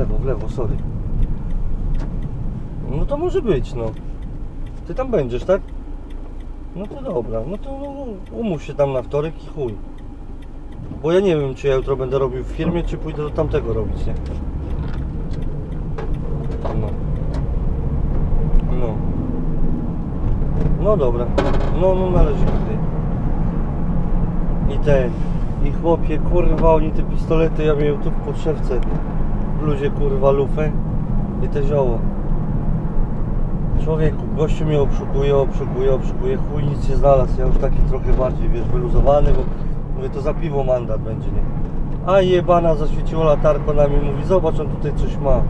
lewo, w lewo, sorry. No to może być, no. Ty tam będziesz, tak? No to dobra, no to umów się tam na wtorek i chuj. Bo ja nie wiem, czy ja jutro będę robił w firmie, czy pójdę do tamtego robić, nie? No. No. No dobra. No, no należy tutaj. I ten. I chłopie, kurwa, oni te pistolety, ja miałem tu w podszewce. Bluzie, kurwa, lufę. I te zioło. Człowieku, gościu mnie obszukuje, obszukuje, obszukuje, chuj nic nie znalazł. Ja już taki trochę bardziej, wiesz, wyluzowany, bo mówię, to za piwo mandat będzie, nie? A jebana zaświeciło latarko na mnie, mówi, zobacz, on tutaj coś ma.